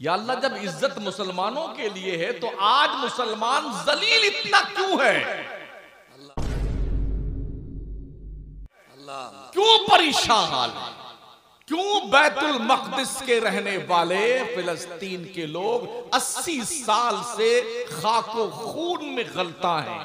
या अल्लाह जब इज़्ज़त मुसलमानों के लिए है तो आज मुसलमान जलील इतना क्यों है? क्यों परेशान हाल क्यों बैतुल मकदिस के रहने वाले फिलस्तीन के लोग 80 साल से खाको खून में गलता है?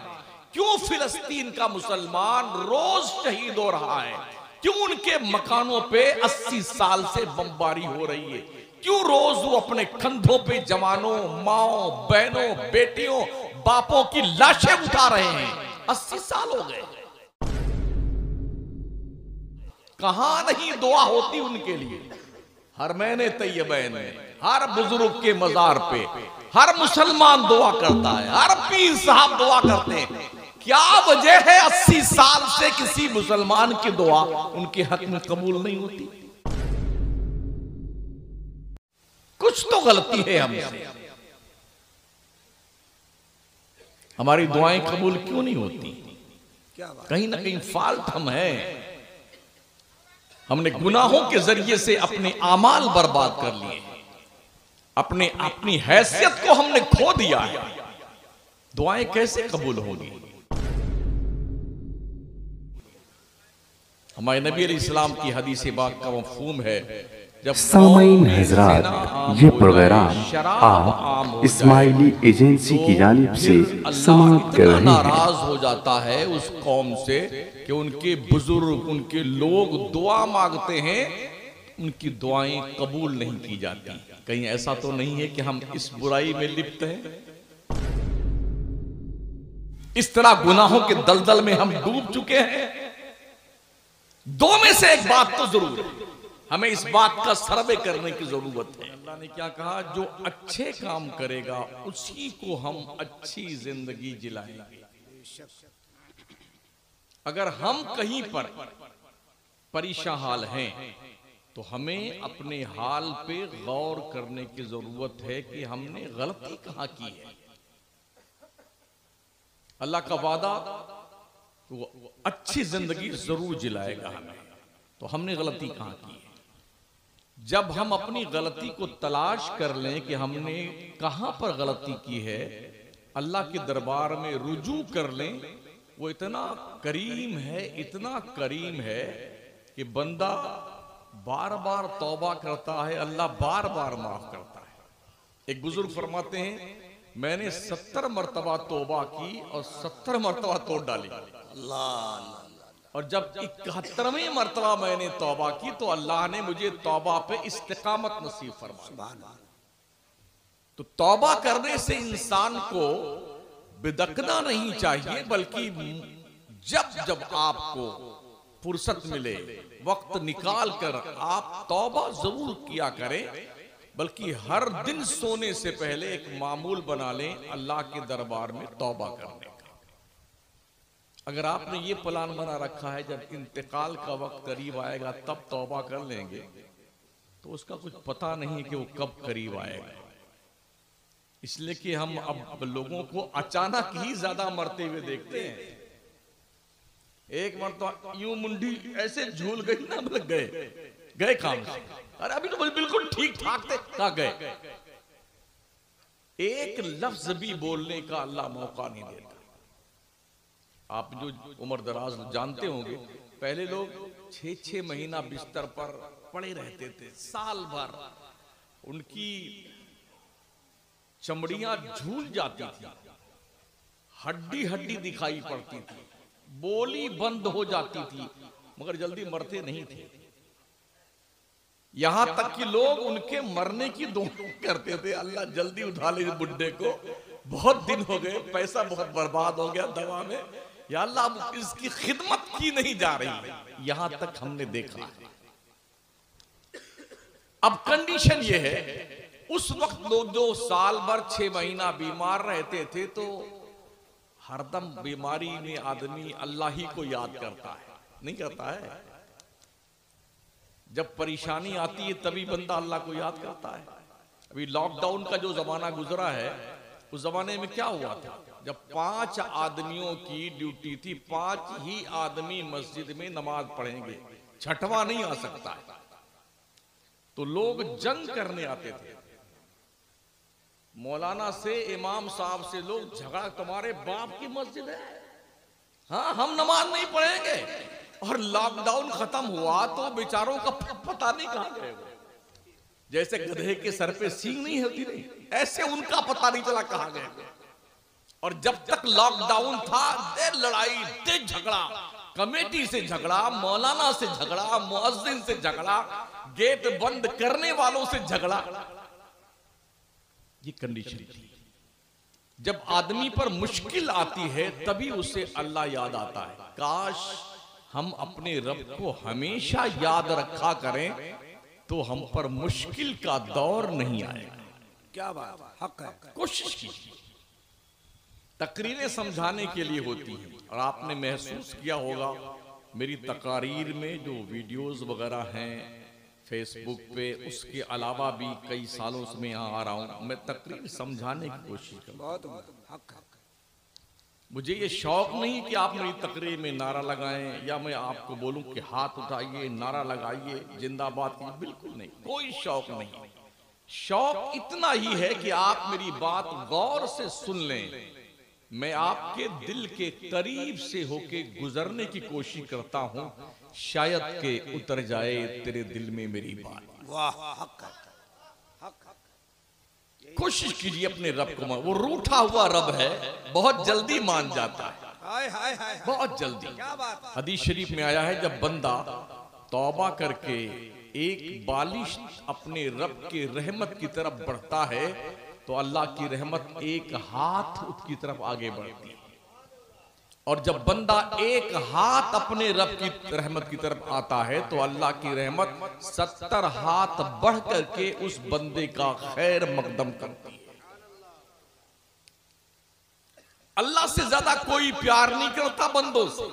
क्यों फिलस्तीन का मुसलमान रोज शहीद हो रहा है? क्यों उनके मकानों पे 80 साल से बमबारी हो रही है? क्यों रोज वो अपने कंधों पे जवानों, माओ, बहनों, बेटियों, बापों की लाशें उठा रहे हैं? 80 साल हो गए। कहा नहीं दुआ होती उनके लिए? हर महीने तैयबैन में हर बुज़ुर्ग के मजार पे, हर मुसलमान दुआ करता है, हर पीर साहब दुआ करते हैं। क्या वजह है अस्सी साल से किसी मुसलमान की दुआ? उनके हक में कबूल नहीं होती। कुछ तो गलती है हमसे। हमारी दुआएँ कबूल क्यों नहीं होती? कहीं ना कहीं फाल्ट हम हैं। हमने गुनाहों के ज़रिए से अपने आमाल बर्बाद कर लिए। अपने अपनी हैसियत को हमने खो दिया है। दुआएँ कैसे कबूल होगी? हमारे नबी इस्लाम की हदीस बात का मफहूम है। सामाइन हजरात ये प्रोग्राम आप इस्माइली एजेंसी की तो जानिब से समाप्त कर रहे हैं। नाराज़ हो जाता है उस कौम से कि उनके बुज़ुर्ग उनके लोग दुआ मांगते हैं उनकी दुआएँ कबूल नहीं की जाती। कहीं ऐसा तो नहीं है कि हम इस बुराई में लिप्त हैं? इस तरह गुनाहों के दलदल में हम डूब चुके हैं। दो में से एक बात तो ज़रूर है। हमें इस बात का सर्वे करने की ज़रूरत है। अल्लाह ने क्या कहा? जो अच्छे काम करेगा, उसी को हम अच्छी ज़िंदगी जिलाएँगे। अगर हम कहीं पर परेशान हाल हैं तो हमें अपने हाल पे गौर करने की ज़रूरत है कि हमने गलती कहाँ की है। अल्लाह का वादा, वो अच्छी ज़िंदगी ज़रूर जिलाएगा हमें। तो हमने गलती कहाँ की है? जब हम अपनी गलती को तलाश कर लें कि हमने कहाँ पर गलती की है, अल्लाह के दरबार में रुजू कर लें, वो इतना करीम है, इतना करीम है कि बंदा बार बार तौबा करता है, अल्लाह बार बार माफ़ करता है। एक बुज़ुर्ग फरमाते हैं, मैंने सत्तर मरतबा तौबा की और सत्तर मरतबा तोड़ डाली। और जब इकहत्तरवें मरतबा मैंने तौबा की तो अल्लाह ने मुझे तौबा पे इस्तेकामत नसीब फरमाया तो तौबा करने से इंसान को बिदकना नहीं चाहिए, बल्कि जब जब आपको फुर्सत मिले, वक्त निकाल कर आप तौबा ज़रूर किया करें, बल्कि हर दिन सोने से पहले एक मामूल बना लें, अल्लाह के दरबार में तौबा करने। का अगर आपने ये प्लान बना रखा है, जब इंतकाल का वक्त करीब आएगा, तब तौबा कर लेंगे। तो उसका कुछ पता नहीं कि वो कब करीब आएगा। इसलिए कि हम अब लोगों को अचानक ही ज़्यादा मरते हुए देखते हैं। एक मरतबा यूँ मुंडी ऐसे झूल गई ना मतलब गए। गए काम से अरे अभी तो बिल्कुल ठीक ठाक थे। कहा गए? एक लफ्ज भी बोलने का अल्लाह मौका नहीं देता। आप जो उम्र दराज जानते होंगे, पहले लोग छह छह महीना बिस्तर पर पड़े रहते थे, साल भर। उनकी चमड़ियाँ झूल जाती थी हड्डी हड्डी दिखाई पड़ती थी, बोली बंद हो जाती थी, मगर जल्दी मरते नहीं थे। यहाँ तक कि लोग उनके मरने की दुआ करते थे, अल्लाह जल्दी उठा ले बुढ़े को, बहुत दिन हो गए, पैसा बहुत बर्बाद हो गया दवा में या अल्लाह इसकी खिदमत की नहीं जा रही। यहाँ तक हमने देखा। अब कंडीशन ये है, उस वक्त लोग जो साल भर छह महीना बीमार रहते थे तो हरदम बीमारी में आदमी अल्लाह ही को याद करता है। नहीं करता है? जब परेशानी आती है, तभी बंदा अल्लाह को याद करता है। अभी लॉकडाउन का जो जमाना गुजरा है, उस जमाने में क्या हुआ था? जब पाँच आदमियों की ड्यूटी थी, पाँच ही आदमी मस्जिद में नमाज़ पढ़ेंगे। छठवां नहीं आ सकता। तो लोग जंग करने आते थे। मौलाना से, इमाम साहब से लोग झगड़ा, तुम्हारे बाप की मस्जिद है। हाँ हम नमाज़ नहीं पढ़ेंगे। और लॉकडाउन खत्म हुआ तो बेचारों का पता नहीं कहाँ गए जैसे गधे के सर पे सींग नहीं होती नहीं ऐसे उनका पता नहीं चला कहाँ गए और जब तक लॉकडाउन था दे लड़ाई दे झगड़ा। कमेटी से झगड़ा मौलाना से झगड़ा मुअज्जिन से झगड़ा गेट बंद करने वालों से झगड़ा। ये कंडीशन थी। जब आदमी पर मुश्किल आती है तभी उसे अल्लाह याद आता है। काश हम अपने रब को हमेशा याद रखा करें तो हम पर मुश्किल का दौर नहीं आएगा। क्या बात हक है। कोशिश कीजिए। तकरीरें समझाने के लिए होती हैं। और आपने महसूस किया होगा मेरी तकारीर में जो वीडियोस वगैरह हैं फेसबुक पे उसके अलावा भी कई सालों से मैं यहाँ आ रहा हूँ। मैं तकरीर समझाने की कोशिश कर। मुझे ये शौक नहीं कि आप मेरी तकरीर में नारा लगाएँ या मैं आपको बोलूँ कि हाथ उठाइए नारा लगाइए जिंदाबाद कीजिए बिल्कुल नहीं कोई शौक नहीं। शौक इतना ही है कि आप मेरी बात गौर से सुन लें। मैं आपके दिल के करीब से होके गुजरने की कोशिश करता हूँ शायद के उतर जाए तेरे दिल में मेरी बात। वाह हक कोशिश कीजिए अपने रब को मान वो रूठा हुआ रब है बहुत जल्दी मान जाता है। हाय हाय हाय बहुत जल्दी। हदीस शरीफ में आया है जब बंदा तौबा करके एक बालिश अपने रब के रहमत की तरफ़ बढ़ता है तो अल्लाह की रहमत एक हाथ उसकी तरफ़ आगे बढ़ती। है और जब बंदा एक हाथ अपने रब की रहमत की तरफ़ आता है तो अल्लाह की रहमत सत्तर हाथ बढ़ करके उस बंदे का खैर मकदम करती है। अल्लाह से ज़्यादा कोई प्यार नहीं करता बंदों से।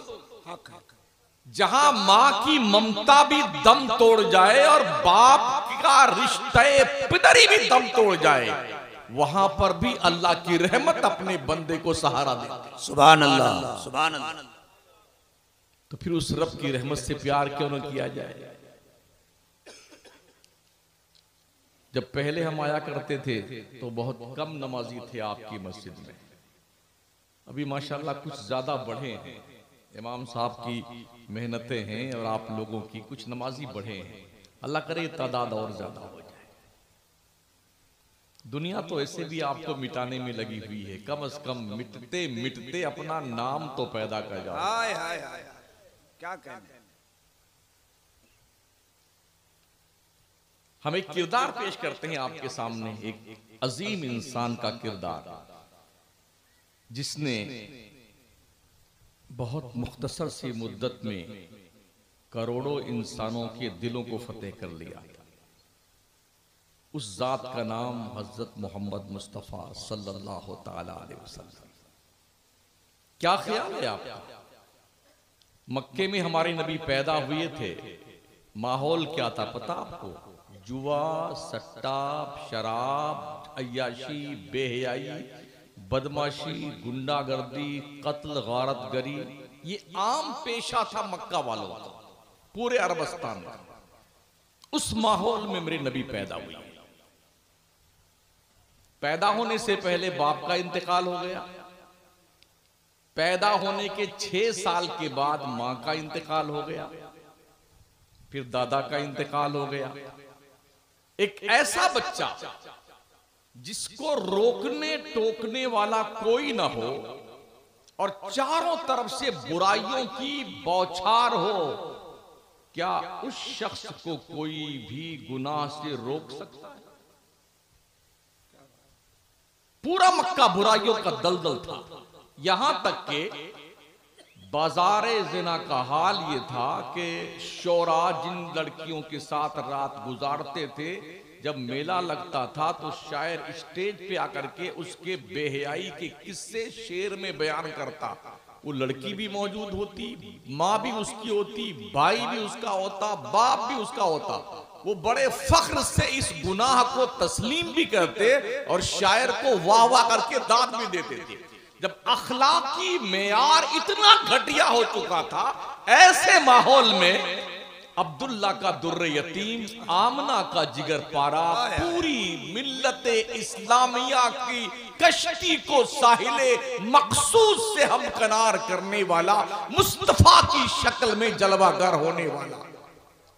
जहाँ माँ की ममता भी दम तोड़ जाए और बाप का रिश्ते पितरी भी दम तोड़ जाए वहाँ पर भी अल्लाह की रहमत अपने बंदे को सहारा देती है। सुभान अल्लाह अल्लाह तो फिर उस रब की रहमत से प्यार क्यों न किया जाए? जब पहले हम आया करते थे तो बहुत कम नमाजी थे आपकी मस्जिद में। अभी माशाल्लाह कुछ ज़्यादा बढ़े हैं। इमाम साहब की मेहनतें हैं और आप लोगों की कुछ नमाजी बढ़े हैं। अल्लाह करे तादाद और ज़्यादा दुनिया तो ऐसे भी आपको मिटाने में लगी हुई है। कम से कम मिटते मिटते अपना नाम तो पैदा कर जाओ। हाय हाय हाय क्या कहने हम एक किरदार पेश करते हैं आपके सामने एक अजीम इंसान का किरदार जिसने बहुत मुख्तसर सी मुद्दत में करोड़ों इंसानों के दिलों को फतेह कर लिया। उस जात का नाम हज़रत मोहम्मद मुस्तफ़ा सल्लल्लाहु अलैहि वसल्लम। क्या ख्याल है आपका? मक्के में हमारे नबी पैदा हुए थे। माहौल क्या था पता आपको? जुआ, सट्टा, शराब अयाशी बेहयाई, बदमाशी, गुंडागर्दी, कत्ल गारत गरी ये आम पेशा था मक्का वालों का, पूरे अरबस्तान का। उस माहौल में मेरे नबी पैदा हुए पैदा होने से पहले बाप का इंतकाल हो गया। पैदा होने के छह साल के बाद माँ का इंतकाल हो गया। फिर दादा का इंतकाल हो गया। एक ऐसा बच्चा जिसको रोकने टोकने वाला कोई ना हो और चारों तरफ़ से बुराइयों की बौछार हो, क्या उस शख्स को कोई भी गुनाह से रोक सकता है? पूरा मक्का बुराइयों का दलदल था। यहाँ तक के बाज़ार जिना का हाल ये था कि शोरा जिन लड़कियों के साथ रात गुजारते थे, जब मेला लगता था तो शायर स्टेज पे आकर के उसके बेहयाई के किस्से शेर में बयान करता। वो लड़की भी मौजूद होती, माँ भी उसकी होती, भाई भी उसका होता, बाप भी उसका होता। वो बड़े फख्र से इस गुनाह को तस्लीम भी करते और शायर को वाह वाह करके दाद भी देते थे। जब अखलाकी मेयार इतना घटिया हो चुका था, ऐसे माहौल में अब्दुल्ला का दुर्र यतीम, आमना का जिगर पारा, पूरी मिल्लत इस्लामिया की कश्ती को साहिले मकसूद से हम कनार करने वाला, मुस्तफ़ा की शक्ल में जलवागर होने वाला।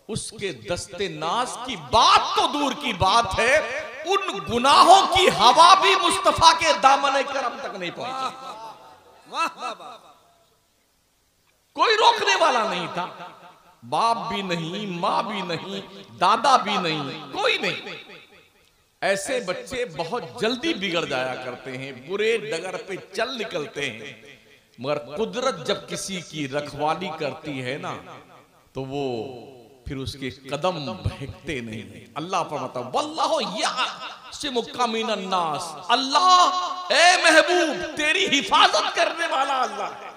उसके दस्ते नाज की बात तो दूर की बात है उन गुनाहों की हवा भी मुस्तफ़ा के दामन करम तक नहीं पहुँची। कोई रोकने वाला नहीं था। बाप भी नहीं माँ भी नहीं दादा भी नहीं कोई नहीं। ऐसे बच्चे बहुत जल्दी बिगड़ जाया करते हैं बुरे डगर पे चल निकलते हैं। मगर कुदरत जब किसी की रखवाली करती है ना तो वो फिर उसके कदम बहकते नहीं। अल्लाह फरमाता वल्लाह या से मुक्कामीन अन्नास अल्लाह ए महबूब तेरी हिफाजत करने वाला अल्लाह है।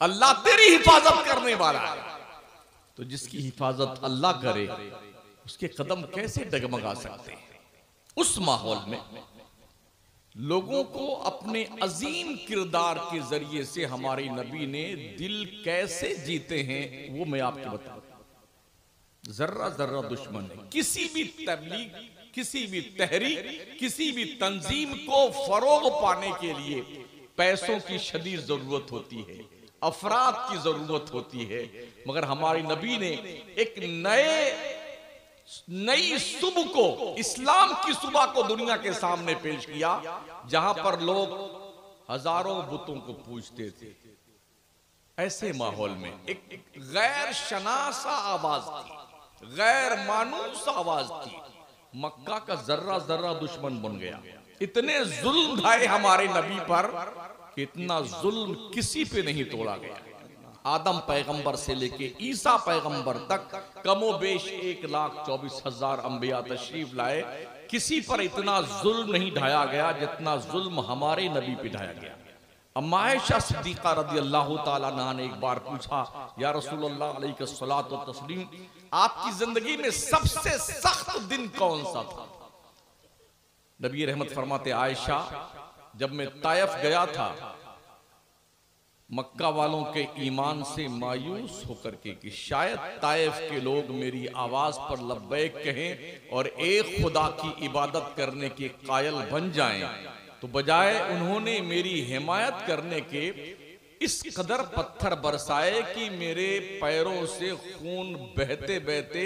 अल्लाह तेरी हिफाजत करने वाला है। तो जिसकी हिफाजत अल्लाह करे उसके कदम कैसे डगमगा सकते हैं? उस माहौल में लोगों को अपने अजीम किरदार के ज़रिए से हमारे नबी ने दिल कैसे जीते हैं वो मैं आपको बताऊँ जर्रा जर्रा दुश्मन है। किसी भी तबलीग किसी भी तहरीक किसी भी तंजीम को फरोग पाने के लिए पैसों की शदीद ज़रूरत होती है अफराद की ज़रूरत होती है। मगर हमारे नबी ने एक नए नई सुबह को, इस्लाम की सुबह को दुनिया के सामने पेश किया, जहाँ पर लोग हज़ारों बुतों को पूछते थे। ऐसे माहौल में एक गैर शनासा आवाज़ थी, गैर मानूस आवाज़ थी। मक्का का जर्रा जर्रा दुश्मन बन गया। इतने जुल्म ढाए हमारे नबी पर कि इतना जुल्म किसी पे नहीं तोड़ा गया। आदम पैगंबर से लेके ईसा पैगंबर तक कमो बेश एक लाख चौबीस हज़ार अंबिया तशरीफ़ लाए। किसी पर इतना जुल्म नहीं ढाया गया जितना जुल्म हमारे नबी पे ढाया गया। अम्मा आयशा सिद्दीका रदी अल्लाह अन्हा ने एक बार पूछा, या व तस्लीम, आपकी ज़िंदगी में सबसे सख्त दिन कौन सा था? नबी रहमत फरमाते, आयशा, जब मैं तायफ गया था मक्का वालों के ईमान से मायूस होकर के कि शायद ताइफ के लोग मेरी आवाज़ पर लब्बैक कहें और एक खुदा की इबादत करने के कायल बन जाएँ। तो बजाय उन्होंने मेरी हिमायत करने के, इस कदर पत्थर बरसाए कि मेरे पैरों से खून बहते बहते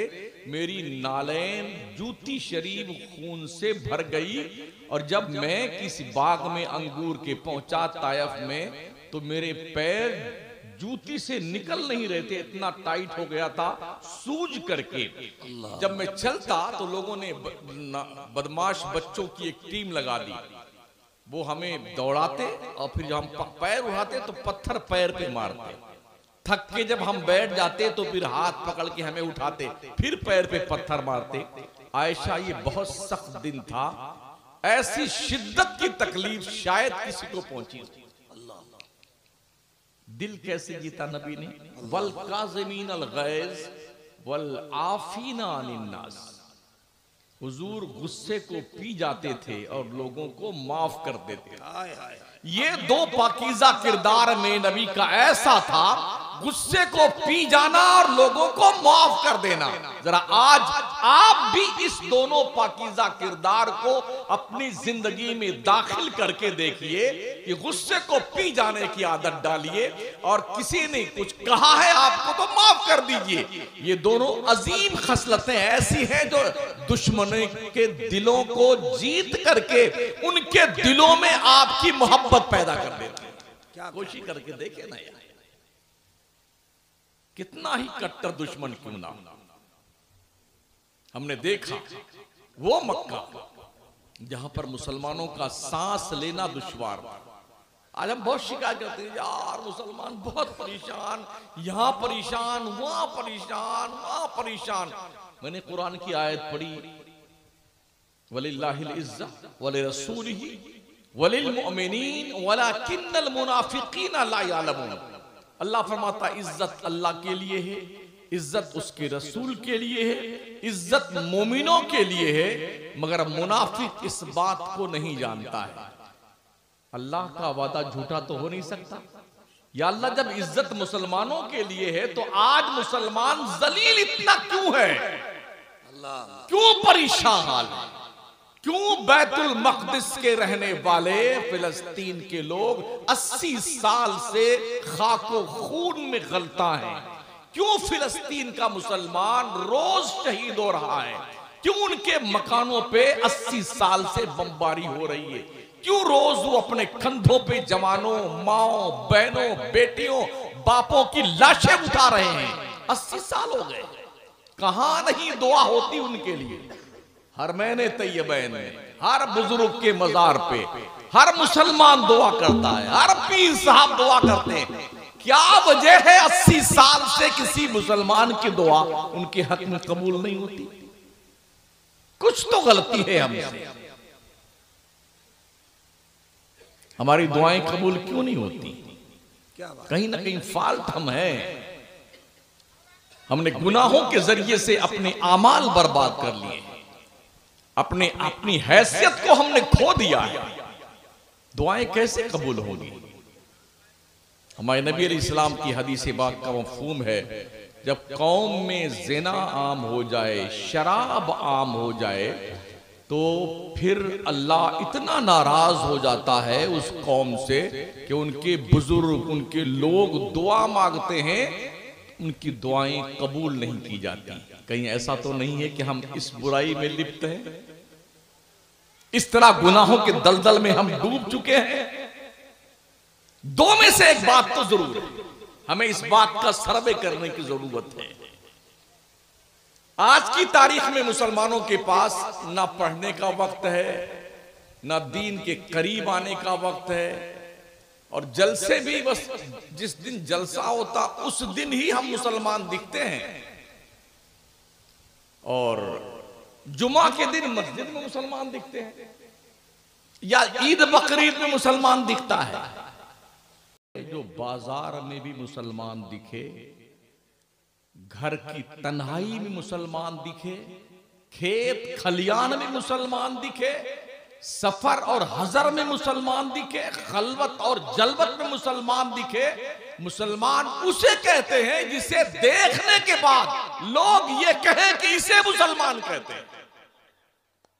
मेरी नालैन जूती शरीफ खून से भर गई और जब मैं किसी बाग में अंगूर के पहुँचा तायफ में तो मेरे पैर जूती से निकल नहीं रहे थे इतना टाइट हो गया था, सूज करके। जब मैं चलता तो लोगों ने बदमाश बच्चों की एक टीम लगा दी। वो हमें दौड़ाते और फिर जब हम पैर उठाते तो पत्थर पैर पे मारते। थक के जब हम बैठ जाते तो फिर हाथ पकड़ के हमें उठाते, फिर पैर पे पत्थर मारते। आयशा, ये बहुत सख्त दिन था। ऐसी शिद्दत की तकलीफ़ शायद किसी को पहुँची। दिल कैसे जीता नबी ने? वल काजमीन अल गैज, वल आफीना हुजूर गुस्से को पी जाते थे और लोगों को माफ़ कर देते ये दो पाकिजा किरदार में नबी का ऐसा था गुस्से को पी जाना और लोगों को माफ़ कर देना। जरा आज आप भी इस दोनों पाकिजा किरदार को अपनी ज़िंदगी में दाखिल करके देखिए, कि गुस्से को पी जाने की आदत डालिए, और किसी ने कुछ कहा है आपको तो माफ़ कर दीजिए। ये दोनों अजीम खसलतें ऐसी हैं जो दुश्मन के दिलों को जीत करके उनके दिलों में आपकी मोहब्बत पैदा कर देती है। क्या कोशिश करके देखे ना यार। कितना ही कट्टर दुश्मन क्यों ना हमने देखा, वो मक्का, जहाँ पर मुसलमानों का सांस लेना दुश्वार आज हम बहुत शिकायत करते हैं, यार, मुसलमान बहुत परेशान, यहाँ परेशान, वहाँ परेशान वहाँ परेशान। मैंने कुरान की आयत पढ़ी, वलिल्लाहिल इज़्ज़त वली रसूलिही वलिल मुमिनीन मुनाफिकीन ला यालमून। अल्लाह फरमाता, इज़्ज़त अल्लाह के लिए है, इज़्ज़त उसके रसूल के लिए है, इज़्ज़त मोमिनों के लिए है, मगर मुनाफिक इस बात को नहीं जानता है। अल्लाह का वादा झूठा तो हो नहीं सकता। या अल्लाह जब इज़्ज़त मुसलमानों के लिए है तो आज मुसलमान जलील इतना क्यों है? क्यों परेशान हाल है? क्यों बैतुल मकदिस के रहने वाले फिलिस्तीन के लोग 80 साल से खाको खून में गलता है? क्यों फिलिस्तीन का मुसलमान रोज शहीद हो रहा है? क्यों उनके मकानों पे 80 साल से बमबारी हो रही है? क्यों रोज वो अपने कंधों पे जवानों, माओ, बहनों, बेटियों, बापों की लाशें उठा रहे हैं? 80 साल हो गए। कहाँ नहीं दुआ होती उनके लिए? हर महीने तैयबैन में हर बुज़ुर्ग के मजार पे, हर मुसलमान दुआ करता है, हर पीर साहब दुआ करते हैं। क्या वजह है अस्सी साल से किसी मुसलमान की दुआ उनके हक में कबूल नहीं होती? कुछ तो गलती है हमसे। हमारी दुआएँ कबूल क्यों नहीं होती? कहीं ना कहीं फाल्ट हम हैं। हमने गुनाहों के ज़रिए से अपने आमाल बर्बाद कर लिए अपने अपनी हैसियत को हमने खो दिया है। दुआएँ कैसे कबूल होगी? हमारे नबी इस्लाम की हदीस बात का मफहूम है, जब कौम में जेना आम हो जाए, शराब आम हो जाए तो फिर अल्लाह इतना नाराज़ हो जाता है उस कौम से कि उनके बुज़ुर्ग, उनके लोग दुआ मांगते हैं, उनकी दुआएँ कबूल नहीं की जाती। कहीं ऐसा तो नहीं है कि हम इस बुराई में लिप्त हैं? इस तरह गुनाहों के दलदल में हम डूब चुके हैं। दो में से एक बात तो ज़रूर है। हमें इस बात का सर्वे करने की ज़रूरत है। आज की तारीख में मुसलमानों के पास ना पढ़ने का वक्त है, ना दीन के करीब आने का वक्त है। और जलसे भी बस जिस दिन जलसा होता, उस दिन ही हम मुसलमान दिखते हैं। और जुमा के दिन मस्जिद में मुसलमान दिखते हैं या ईद बकरीद में मुसलमान दिखता है। जो बाज़ार में भी मुसलमान दिखे, घर की तन्हाई में मुसलमान दिखे, खेत खलियान में मुसलमान दिखे सफ़र और हजर में मुसलमान दिखे, खलवत और जलवत में मुसलमान दिखे, मुसलमान उसे कहते हैं जिसे देखने के बाद लोग ये कहें कि इसे मुसलमान कहते हैं।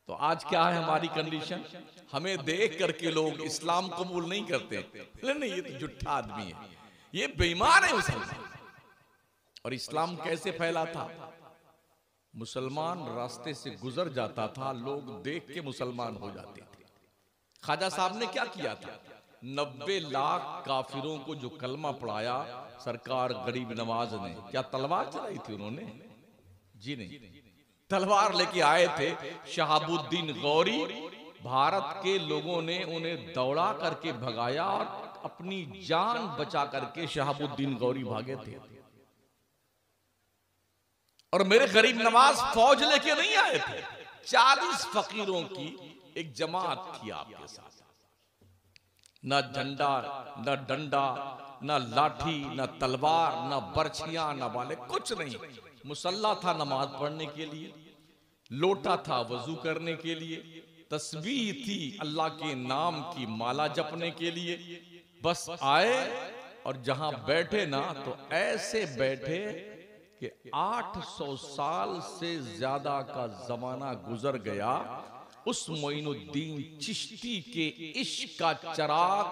तो आज क्या है हमारी कंडीशन हमें देख करके लोग इस्लाम कबूल नहीं करते। नहीं, ये तो जुट्ठा आदमी है। ये बेईमान है मुसलमान। और इस्लाम कैसे फैला था? मुसलमान रास्ते से गुजर जाता था, लोग देख के मुसलमान हो जाते थे। खाजा साहब ने क्या किया था? नब्बे लाख काफिरों को जो कलमा पढ़ाया, सरकार गरीब नवाज़ ने। क्या तलवार चलाई थी उन्होंने? जी नहीं। तलवार लेके आए थे शहाबुद्दीन गौरी। भारत के लोगों ने उन्हें दौड़ा करके भगाया और अपनी जान बचा करके शहाबुद्दीन गौरी भागे थे। और मेरे गरीब नवाज़ फौज लेके नहीं आए थे। चालीस फकीरों की एक जमात थी आपके साथ। न झंडा न डंडा न लाठी न तलवार न बर्छिया न वाले कुछ नहीं। मुसल्ला था नमाज़ पढ़ने के लिए लोटा था वज़ू करने के लिए तस्वीर थी अल्लाह के नाम की माला जपने के लिए। बस आए और जहाँ बैठे ना तो ऐसे बैठे कि 800 साल से ज़्यादा का जमाना गुजर गया, उस मोइनुद्दीन चिश्ती के इश्क का चराग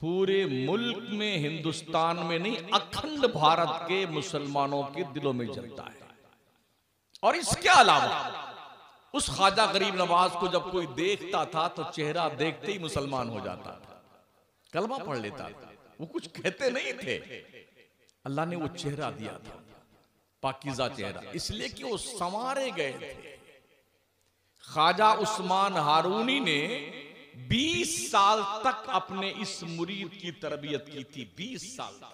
पूरे मुल्क में हिंदुस्तान में नहीं, अखंड भारत के मुसलमानों के दिलों में जलता है। और इसके अलावा, उस ख्वाजा गरीब नवाज़ को जब कोई देखता था तो चेहरा देखते ही मुसलमान हो जाता था। कलमा पढ़ लेता था। वो कुछ कहते नहीं थे। अल्लाह ने वो चेहरा दिया था। पाकिजा चेहरा इसलिए कि वो संवारे गए थे। ख्वाजा उस्मान हारूनी ने 20 साल तक अपने इस मुरीद की तरबियत की थी 20 साल तक।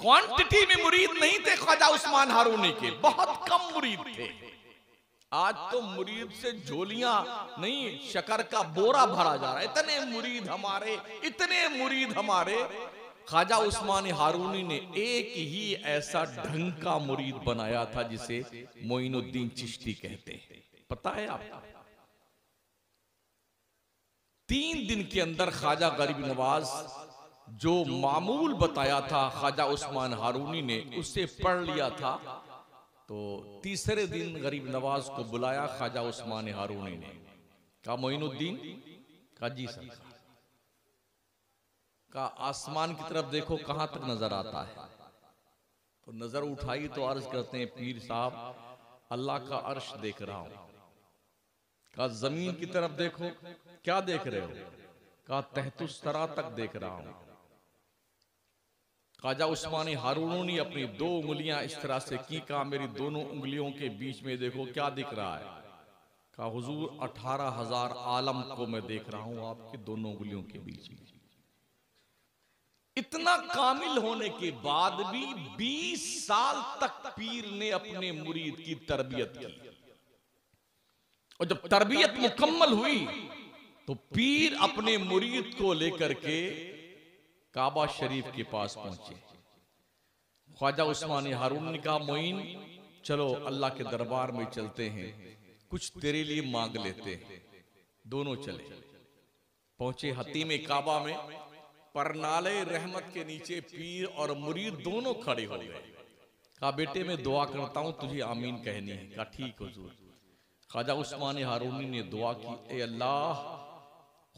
क्वांटिटी में मुरीद नहीं थे ख्वाजा उस्मान हारूनी के बहुत कम मुरीद थे। आज तो मुरीद से झोलियाँ नहीं शकर का बोरा भरा जा रहा है। इतने मुरीद हमारे इतने मुरीद हमारे ख्वाजा उस्मान हारूनी ने एक ही ऐसा ढंग का मुरीद बनाया था जिसे मोइनुद्दीन चिश्ती कहते हैं। पता है आपको तीन दिन के अंदर ख्वाजा गरीब नवाज़ जो मामूल बताया था ख्वाजा उस्मान हारूनी ने, उसे पढ़ लिया था। तो तीसरे दिन गरीब नवाज़ को बुलाया ख्वाजा उस्मान हारूनी ने। कहा, मोइनुद्दीन? कहा, जी सर का आसमान की तरफ़ देखो कहाँ तक नज़र आता है। तो नज़र उठाई तो अर्ज़ करते हैं, पीर साहब, अल्लाह का अर्श देख रहा हूँ। कहा, ज़मीन की तरफ़ देखो, क्या देख रहे हो? कहा तहतुस्तरा तक देख रहा हूँ। काजा उस्मानी हारूणों ने अपनी दो उंगलियाँ इस तरह से की, कहा, मेरी दोनों उंगलियों के बीच में देखो क्या दिख रहा है। कहा, हुजूर, अठारह हज़ार आलम को मैं देख रहा हूँ आपकी दोनों उंगलियों के बीच में। इतना कामिल होने के बाद भी 20 साल तक पीर ने अपने मुरीद की तरबियत की। और जब तरबियत मुकम्मल हुई तो पीर अपने मुरीद को लेकर के काबा शरीफ के पास पहुँचे। ख्वाजा उस्मान हारून ने कहा, मोइन, चलो अल्लाह के दरबार में चलते हैं। कुछ तेरे लिए मांग लेते हैं। दोनों चले। पहुँचे हतीम काबा में। परनाले रहमत के नीचे पीर और मुरीद दोनों खड़े हो गए। कहा, बेटे, मैं दुआ करता हूँ, तुझे आमीन कहनी है। कहा, ठीक हुजूर। ख्वाजा उस्मान हारूनी ने दुआ की, ए अल्लाह,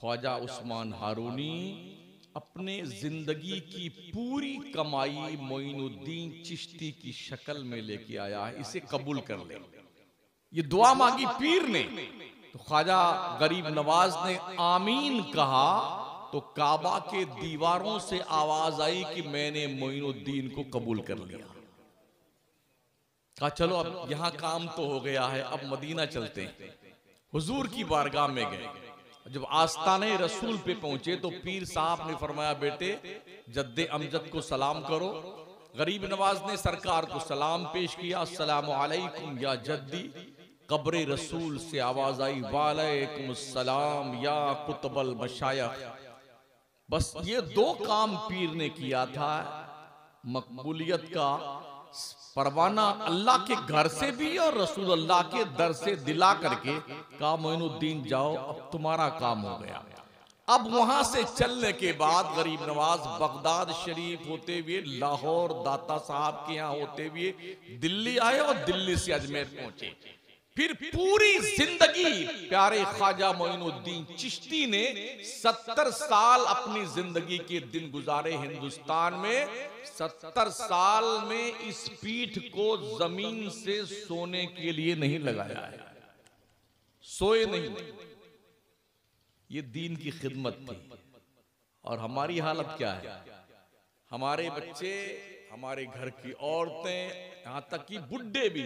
ख्वाजा उस्मान हारूनी, अपने ज़िंदगी की पूरी कमाई मोइनुद्दीन चिश्ती की शक्ल में लेके आया है, इसे कबूल कर ले। ये दुआ मांगी पीर ने। तो ख्वाजा गरीब नवाज़ ने आमीन कहा तो काबा के दीवारों से आवाज़ आई कि मैंने मोइनुद्दीन को कबूल कर लिया। कहा, चलो, अब यहाँ काम तो हो गया है, अब मदीना चलते हैं। हुजूर की बारगाह में गए। जब आस्ताने रसूल पे पहुँचे तो पीर साहब ने फरमाया, बेटे, जद्दे अमजद को सलाम करो, गरीब नवाज़ ने सरकार को सलाम पेश किया, अस्सलाम वालेकुम या जद्दी। कब्र रसूल से आवाज़ आई, वालेकुम सलाम या कुतबल मशायख। बस ये दो काम पीर ने किया था। मकबूलियत का परवाना अल्लाह के घर से भी और रसूल अल्लाह के दर से दिला करके का मोइनुद्दीन जाओ अब तुम्हारा काम हो गया। अब वहाँ से चलने के बाद गरीब नवाज़ बगदाद शरीफ होते हुए लाहौर दाता साहब के यहाँ होते हुए दिल्ली आए और दिल्ली से अजमेर पहुँचे। फिर पूरी ज़िंदगी प्यारे ख्वाजा मोइनुद्दीन चिश्ती ने सत्तर साल अपनी ज़िंदगी के दिन गुजारे हिंदुस्तान में। सत्तर साल में इस पीठ को ज़मीन से सोने के लिए नहीं लगाया है। सोए नहीं। ये दीन की खिदमत थी। और हमारी हालत क्या है? हमारे बच्चे, हमारे घर की औरतें, यहाँ तक कि बुढ़े भी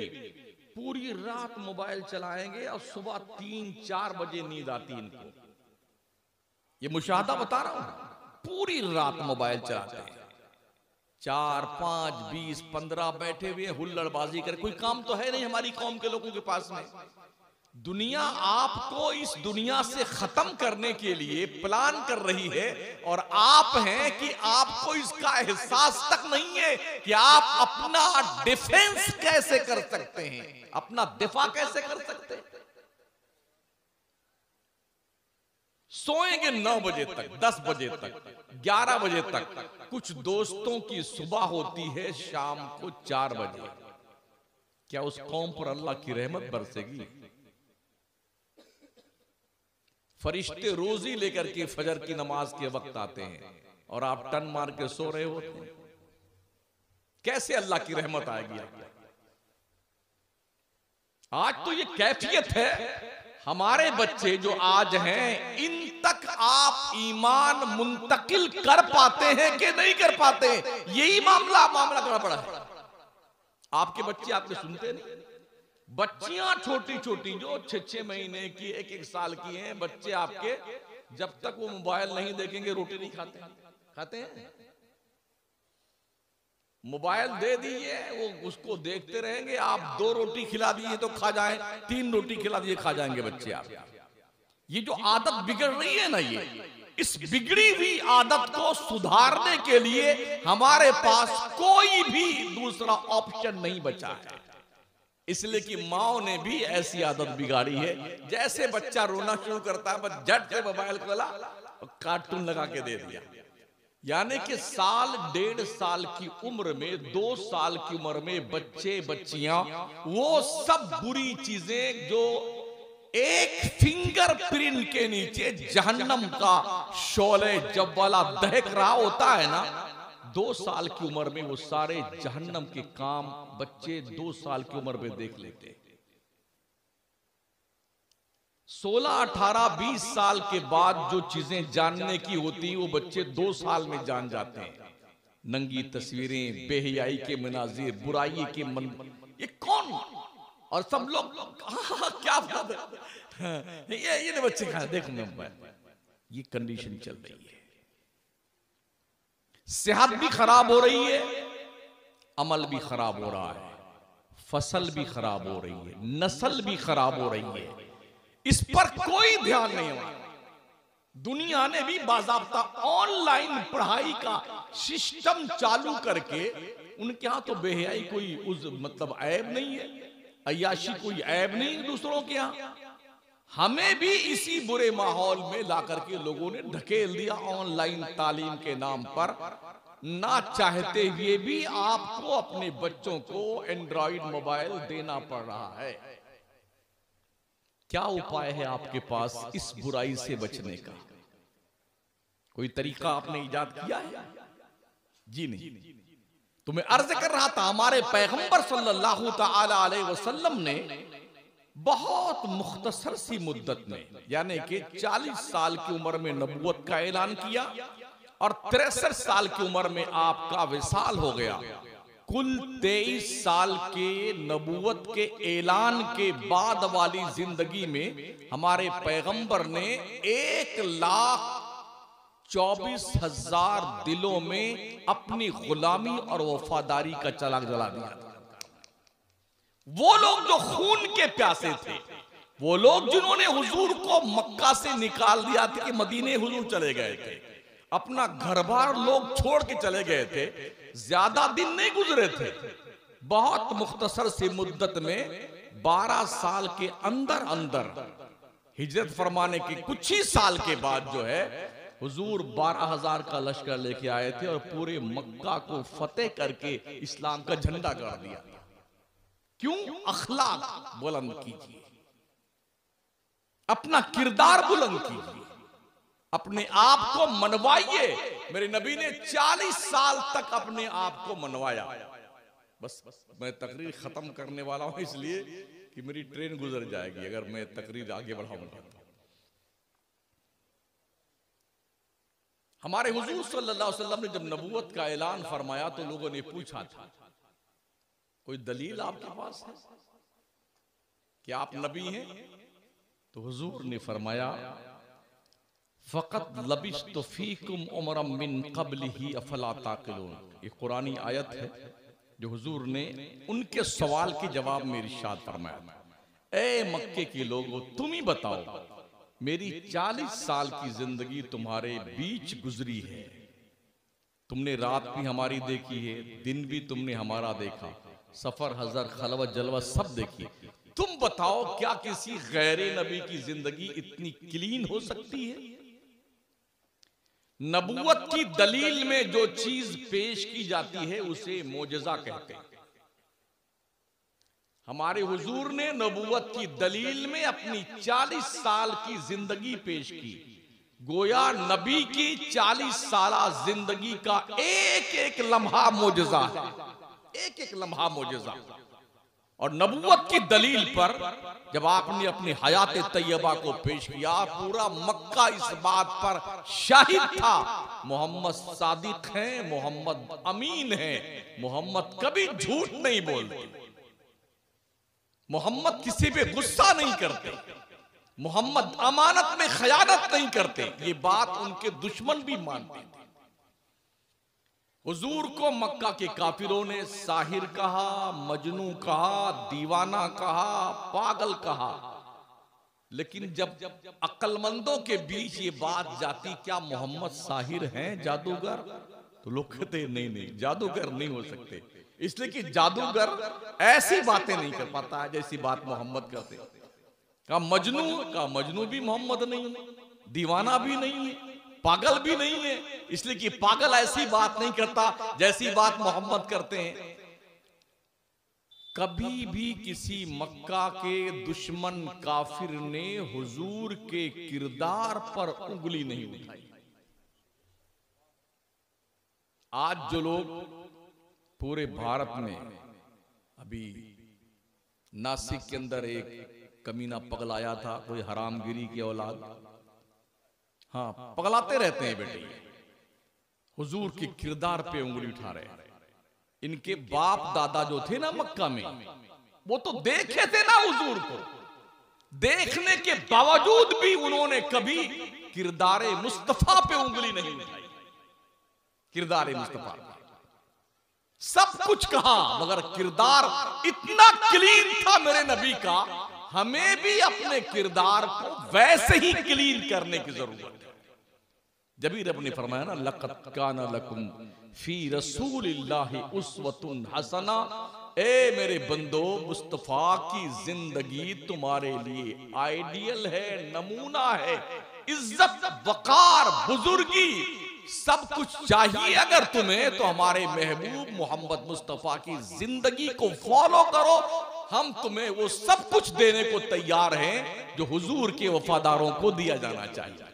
पूरी रात मोबाइल चलाएँगे और सुबह तीन, चार बजे नींद आती इनको। ये मुशाहदा बता रहा हूँ, पूरी रात मोबाइल चलाते हैं। चार, पाँच, बीस, पंद्रह बैठे हुए हुल्लड़बाजी कर, कोई काम तो है नहीं हमारी कौम के लोगों के पास में। दुनिया आपको इस दुनिया से खत्म करने के लिए प्लान कर रही है और आप हैं कि आपको इसका एहसास तक नहीं है कि आप अपना डिफेंस कैसे कर सकते हैं। अपना दिफा कैसे कर सकते हैं? सोएँगे नौ बजे तक, दस बजे तक, ग्यारह बजे तक, कुछ दोस्तों की सुबह होती है शाम को चार बजे। क्या उस कौम पर अल्लाह की रहमत बरसेगी? फरिश्ते रोजी लेकर के फजर की नमाज़ के वक्त आते हैं और आप टन मार के सो रहे होते हैं। कैसे अल्लाह की रहमत आएगी आज तो ये कैफियत है। हमारे बच्चे जो आज हैं इन तक आप ईमान मुंतकिल कर पाते हैं कि नहीं कर पाते यही मामला मामला करना पड़ा है। आपके बच्चे आपके सुनते नहीं? बच्चियाँ छोटी छोटी जो छह छह महीने की एक एक साल की हैं, बच्चे आपके, जब तक वो मोबाइल नहीं देखेंगे, रोटी नहीं खाते खाते हैं? मोबाइल दे दीजिए वो उसको देखते रहेंगे, आप दो रोटी खिला दिए तो खा जाए, तीन रोटी खिला दिए, खा जाएँगे बच्चे आप। ये जो आदत बिगड़ रही है ना ये, इस बिगड़ी हुई आदत को सुधारने के लिए हमारे पास कोई भी दूसरा ऑप्शन नहीं बचा है। इसलिए कि माओ ने भी ऐसी आदत बिगाड़ी है, जैसे बच्चा रोना शुरू करता है झट से मोबाइल खोला और कार्टून लगा के दे दिया। यानी कि साल, डेढ़ साल की उम्र में, दो साल की उम्र में बच्चे, बच्चियाँ, वो सब बुरी चीज़ें जो एक फिंगर प्रिंट के नीचे जहन्नम का शोले जब वाला दहक रहा होता है ना दो साल की उम्र में वो सारे जहन्नम के काम बच्चे दो साल की उम्र में देख लेते। हैं सोलह अठारह बीस साल के बाद जो चीज़ें जानने की होती वो बच्चे दो साल में जान जाते हैं। नंगी तस्वीरें बेहयाई के मनाजिर बुराई के मन ये कौन? और सब लोग क्या बात है? ये ये बच्चे कहा देखो मोबाइल ये कंडीशन चल रही है। सेहत भी खराब हो रही है अमल भी खराब हो रहा है फ़सल भी खराब हो रही है। नस्ल भी खराब हो रही है। इस पर कोई ध्यान नहीं हुआ। दुनिया ने भी बाजाबता ऑनलाइन पढ़ाई का सिस्टम चालू करके उनके यहाँ तो बेहयाई कोई उस मतलब ऐब नहीं है। अयाशी कोई ऐब नहीं दूसरों के यहाँ। हमें भी इसी बुरे माहौल में ला करके लोगों ने ढकेल दिया ऑनलाइन तालीम के नाम पर। ना चाहते हुए भी आपको अपने बच्चों को एंड्रॉइड मोबाइल देना पड़ रहा है। क्या उपाय है आपके पास इस बुराई से बचने का? कोई तरीका आपने इजाद किया है? जी नहीं। तो मैं अर्ज़ कर रहा था, हमारे पैगंबर सल्लल्लाहु अलैहि वसल्लम ने बहुत मुख्तसर सी मुद्दत में यानी कि 40 साल की उम्र में नबूत का ऐलान किया और तिरसठ साल की उम्र में आपका विशाल हो गया। कुल तेईस साल के नबूवत के ऐलान के बाद वाली ज़िंदगी में हमारे पैगंबर ने एक लाख चौबीस हज़ार दिलों में अपनी गुलामी और वफादारी का चलाक जला दिया वो लोग जो खून के प्यासे थे, वो लोग जिन्होंने हुजूर को मक्का से निकाल दिया था कि मदीने हुजूर चले गए थे, अपना घर बार लोग छोड़ के चले गए थे, ज़्यादा दिन नहीं गुजरे थे। बहुत मुख्तसर सी मुद्दत में बारह साल के अंदर अंदर हिजरत फरमाने के कुछ ही साल के बाद जो है, हुजूर बारह हज़ार का लश्कर लेके आए थे और पूरे मक्का को फतेह करके इस्लाम का झंडा गाड़ दिया क्यों अखलाक बुलंद कीजिए? अपना किरदार बुलंद कीजिए। अपने आप को मनवाइए। मेरे नबी ने 40 साल तक अपने आप को मनवाया। बस मैं तकरीर खत्म करने वाला हूँ इसलिए कि मेरी ट्रेन गुजर जाएगी अगर मैं तकरीर आगे बढ़ाऊँगा हमारे हुजूर सल्लल्लाहु अलैहि वसल्लम ने जब नबूवत का ऐलान फरमाया तो लोगों ने पूछा था कोई दलील आपके पास है? क्या आप नबी हैं? तो हुजूर ने फरमाया फ़कत लबिश तो फ़ीकुम उमरम मिन कबल ही अफला ताकिलून। ये कुरानी आयत है जो हुजूर ने उनके सवाल के जवाब में इरशाद फरमाया ए मक्के के लोगों तुम ही बताओ मेरी चालीस साल की ज़िंदगी तुम्हारे बीच गुजरी है। तुमने रात भी हमारी देखी है दिन भी तुमने हमारा देखा। सफ़र, हजर, खलवत जलवा सब देखिए। तुम बताओ क्या किसी गैर नबी की ज़िंदगी इतनी क्लीन हो सकती है? नबूवत की दलील में जो चीज़ पेश की जाती है, उसे मोजजा कहते हैं। हमारे हुजूर ने नबूवत की दलील में अपनी 40 साल की ज़िंदगी पेश की। गोया नबी की 40 साल ज़िंदगी का एक एक लम्हा मोजजा है। एक एक लम्हा मोजजा और नबूवत की दलील पर जब आपने अपनी हयात तैयबा को पेश किया, पूरा मक्का इस बात पर शाहिद था, मोहम्मद सादिक हैं, मोहम्मद अमीन हैं, मोहम्मद कभी झूठ नहीं बोलते। मोहम्मद किसी पे गुस्सा नहीं करते। मोहम्मद अमानत में खयानत नहीं करते। ये बात उनके दुश्मन भी मानते थे। हुजूर को मक्का के काफिरों ने साहिर कहा, मजनू कहा, दीवाना कहा, पागल कहा। लेकिन जब जब अक्लमंदों के बीच ये बात जाती, क्या मोहम्मद साहिर हैं जादूगर? तो लोग कहते नहीं नहीं, जादूगर नहीं हो सकते। इसलिए कि जादूगर ऐसी बातें नहीं कर पाता है जैसी बात मोहम्मद करते। का मजनू का मजनू भी मोहम्मद नहीं, दीवाना भी नहीं है। पागल भी नहीं है, इसलिए कि पागल ऐसी बात नहीं करता, जैसी बात मोहम्मद करते हैं। कभी भी किसी मक्का के दुश्मन काफिर ने हुजूर के किरदार पर उंगली नहीं उठाई। आज जो लोग पूरे भारत में अभी नासिक के अंदर एक कमीना पगलाया था, कोई हरामगिरी की औलाद। हाँ पगलाते रहते हैं बेटे। हुजूर के किरदार पे उंगली उठा रहे इनके बाप दादा जो थे ना मक्का में, वो तो देखे थे ना हुजूर को। देखने के बावजूद भी उन्होंने कभी किरदार मुस्तफ़ा पे उंगली नहीं उठाई। किरदार मुस्तफ़ा। सब कुछ कहा, मगर किरदार इतना क्लीन था मेरे नबी का हमें भी अपने किरदार को वैसे ही क्लीन करने की ज़रूरत है। जबी रब ने फरमाया ना लकत काना लकुम फ़ी रसूल उसवतुन हसना। ए मेरे बंदो, मुस्तफ़ा की ज़िंदगी तुम्हारे लिए आइडियल है, नमूना है। इज़्ज़त, वकार, बुजुर्गी सब कुछ चाहिए अगर तुम्हें तो हमारे महबूब मोहम्मद मुस्तफ़ा की ज़िंदगी को फॉलो करो। हम तुम्हें वो सब कुछ देने को तैयार हैं, जो हुजूर के वफादारों को दिया जाना चाहिए।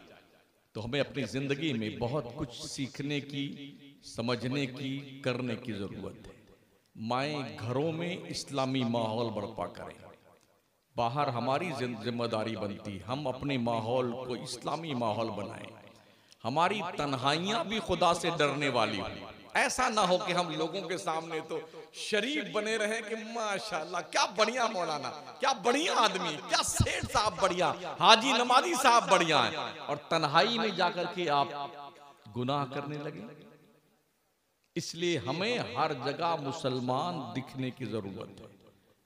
तो हमें अपनी ज़िंदगी में बहुत कुछ सीखने की, समझने की, करने की ज़रूरत है। माए घरों में इस्लामी माहौल बर्पा करें। बाहर हमारी ज़िम्मेदारी बनती, हम अपने माहौल को इस्लामी माहौल बनाएँ। हमारी तन्हाइयाँ भी खुदा से डरने वाली। हो ऐसा ना हो कि हम लोगों के सामने तो शरीफ बने रहे कि माशाल्लाह, क्या बढ़िया मौलाना, क्या बढ़िया आदमी, क्या सेठ साहब बढ़िया, हाजी नमाजी साहब बढ़िया है। और तन्हाई में जाकर के आप गुनाह करने लगे। इसलिए हमें हर जगह मुसलमान दिखने की ज़रूरत है।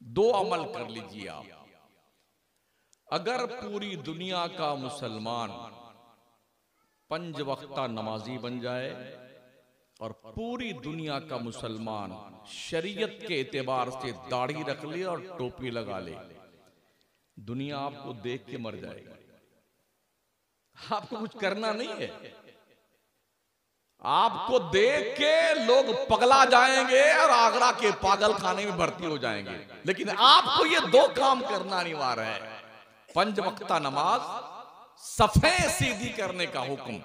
दो अमल कर लीजिए आप। अगर पूरी दुनिया का मुसलमान पंज वक्ता नमाजी बन जाए और पूरी दुनिया का मुसलमान शरीयत के एतबार से दाढ़ी रख ले और टोपी लगा ले। दुनिया आपको देख के मर जाएगी। आपको कुछ करना नहीं है। आपको देख के लोग पगला जाएँगे और आगरा के पागल खाने में भर्ती हो जाएँगे। लेकिन आपको ये दो काम करना अनिवार्य है। पंच वक्ता नमाज़ सफे सीधी करने का हुक्म।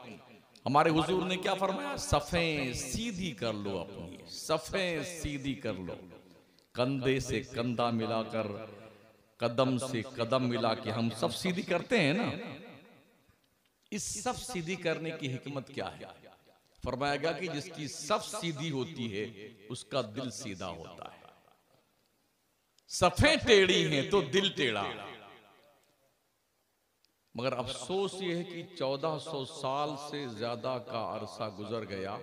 हमारे हुजूर ने क्या फरमाया? सफे सीधी कर लो अपनी, सफे सीधी कर लो। कंधे से कंधा मिलाकर, कदम से कदम मिला के हम सब सीधी करते हैं ना? इस सब सीधी करने की हिकमत क्या है? फरमाया गया कि जिसकी सब सीधी होती है, उसका दिल सीधा होता है। सफे टेढ़ी हैं तो दिल टेढ़ा। मगर अफसोस ये है कि 1400 साल से ज़्यादा का अरसा गुजर गया,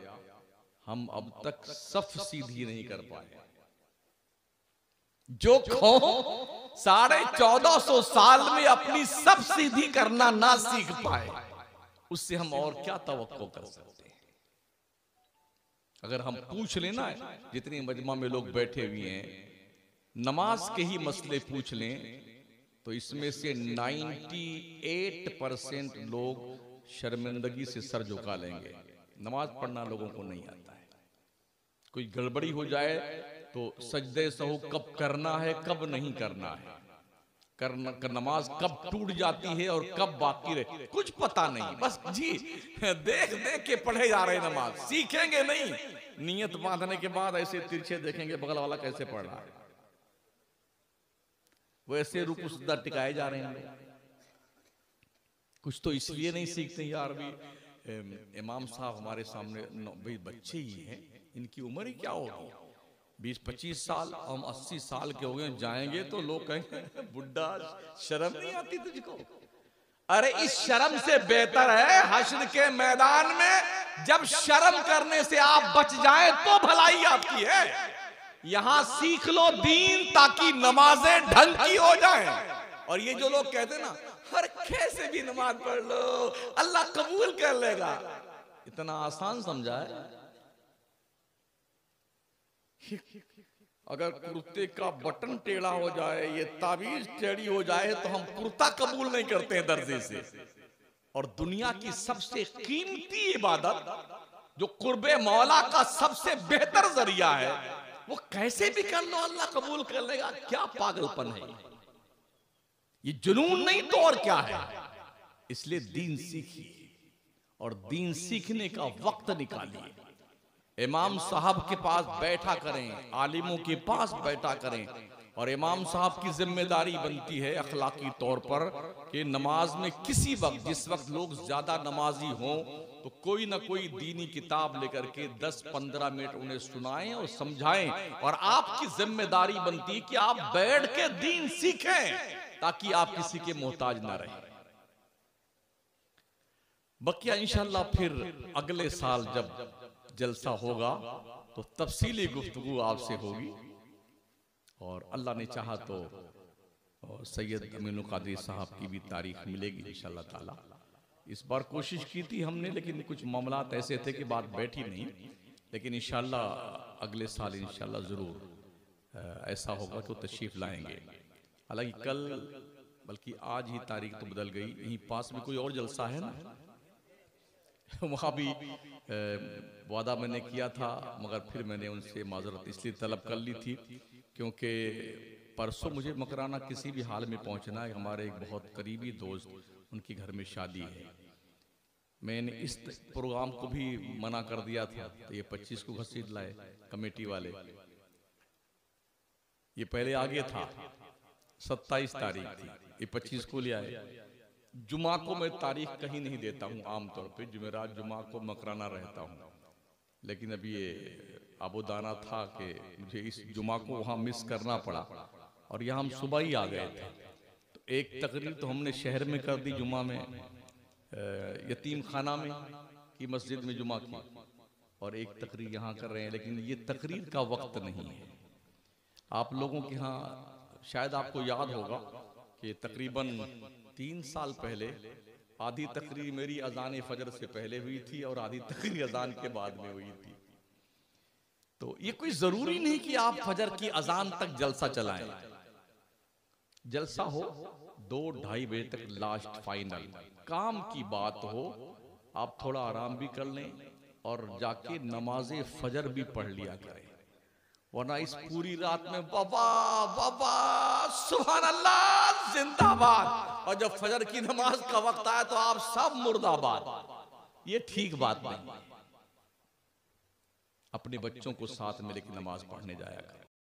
हम अब तक सफ सीधी नहीं कर पाए जो खो, साढ़े चौदह सौ साल में अपनी सब सीधी करना ना सीख पाए, उससे हम और क्या तो कर सकते हैं? अगर हम पूछ लेना जितने मजमा में लोग बैठे हुए हैं, नमाज़ के ही मसले पूछ लें तो इसमें से 98 परसेंट लोग शर्मिंदगी से सर झुका लेंगे। नमाज़ पढ़ना लोगों को नहीं आता है। कोई गड़बड़ी हो जाए तो सजदे सहू कब करना है, कब नहीं करना है। करना कर नमाज़ कब टूट जाती है और कब बाकी रहे, कुछ पता नहीं। बस जी, देख देख के पढ़े जा रहे नमाज़। सीखेंगे नहीं। नियत बांधने के बाद ऐसे तिरछे देखेंगे, बगल वाला कैसे पढ़ रहा है? वैसे रूप सुधा टिकाए जा रहे हैं। कुछ तो इसलिए नहीं सीखते यार भी इमाम साहब हमारे सामने भाई बच्चे ही हैं। इनकी उम्र ही क्या होगी? बीस पच्चीस साल हम अस्सी साल के हो गए जाएँगे तो लोग कहेंगे बुढ़ा शर्म नहीं आती तुझको? अरे इस शर्म से बेहतर है हश्र के मैदान में। जब शर्म करने से आप बच जाएँ तो भलाई आपकी है। यहाँ सीख लो दीन ताकि नमाजें ढंग की हो जाए। और ये जो लोग कहते ना, हर कैसे भी नमाज़ पढ़ लो, अल्लाह कबूल कर लेगा। इतना आसान समझा है? अगर कुर्ते का बटन टेढ़ा हो जाए, ये ताबीज टेढ़ी हो जाए तो हम कुर्ता कबूल नहीं करते हैं दर्जे से। और दुनिया की सबसे कीमती इबादत, जो कुर्बे मौला का सबसे बेहतर ज़रिया है वो कैसे भी कर लो, अल्लाह कबूल कर लेगा, क्या पागलपन है ये? जुनून नहीं तो और क्या है? इसलिए दीन सीखिए और दीन सीखने का वक्त निकालिए। इमाम साहब के पास बैठा करें, आलिमों के पास बैठा करें और इमाम साहब की ज़िम्मेदारी बनती है अखलाकी तौर पर कि नमाज़ में किसी वक्त, जिस वक्त लोग ज़्यादा नमाजी हों तो कोई ना कोई दीनी किताब लेकर के 10-15 मिनट उन्हें सुनाएँ और समझाएँ। और आपकी ज़िम्मेदारी बनती है कि आप बैठ के दीन सीखें, ताकि आप किसी के मोहताज ना रहें। बकिया इंशाल्लाह फिर अगले साल जब जलसा होगा तो तफसीली गुफ्तगु आपसे होगी। और अल्लाह ने चाहा तो सैयद अमीन कादरी साहब की भी तारीख मिलेगी इंशाल्लाह ताला। इस बार कोशिश की थी हमने, लेकिन कुछ मामला ऐसे थे कि बात बैठी नहीं। लेकिन इंशाल्लाह अगले साल इंशाल्लाह ज़रूर ऐसा होगा तो तशरीफ़ लाएँगे। हालाँकि कल, बल्कि आज ही तारीख तो बदल गई, यहीं पास में कोई और जलसा है ना? वहाँ भी वादा मैंने किया था, मगर फिर मैंने उनसे माजरत इसलिए तलब कर ली थी। क्योंकि परसों मुझे मकराना किसी भी हाल में पहुँचना है। हमारे एक बहुत करीबी दोस्त उनके घर में शादी है। मैंने इस प्रोग्राम को भी मना कर दिया था। तो ये 25 को घसीट लाए कमेटी वाले। ये पहले आगे था। 27 तारीख थी। ये 25 को ले आए। जुमा को मैं तारीख कहीं नहीं देता हूँ आमतौर पे जुमेरात जुमा को मकराना रहता हूँ। लेकिन अभी ये आबोदाना था कि मुझे इस जुमा को वहाँ मिस करना पड़ा। और यहाँ हम सुबह ही आ गए थे। तो एक तकरीर तो हमने शहर में कर दी जुमा में यतीम खाना में की मस्जिद में जुमा की। और एक तकरीर यहाँ कर रहे हैं, लेकिन ये तकरीर का वक्त नहीं है। आप लोगों के यहाँ शायद आपको याद होगा कि तकरीबन तीन साल पहले, आधी तकरीर मेरी अजान फजर से पहले हुई थी और आधी तकरीर अजान के बाद में हुई थी। तो ये कोई ज़रूरी नहीं कि आप फजर की अजान तक जलसा चलाएँ। जलसा हो, दो, ढाई बजे तक लास्ट फाइनल काम की बात हो, आप थोड़ा आराम भी कर लें और जाके नमाज़ फजर भी पढ़ लिया करें। वरना इस पूरी रात में बाबा बाबा सुबह अल्लाह जिंदाबाद। और जब फजर की नमाज़ का वक्त आया तो आप सब मुर्दाबाद। ये ठीक बात नहीं। अपने बच्चों को साथ में लेकर नमाज़ पढ़ने जाया करें।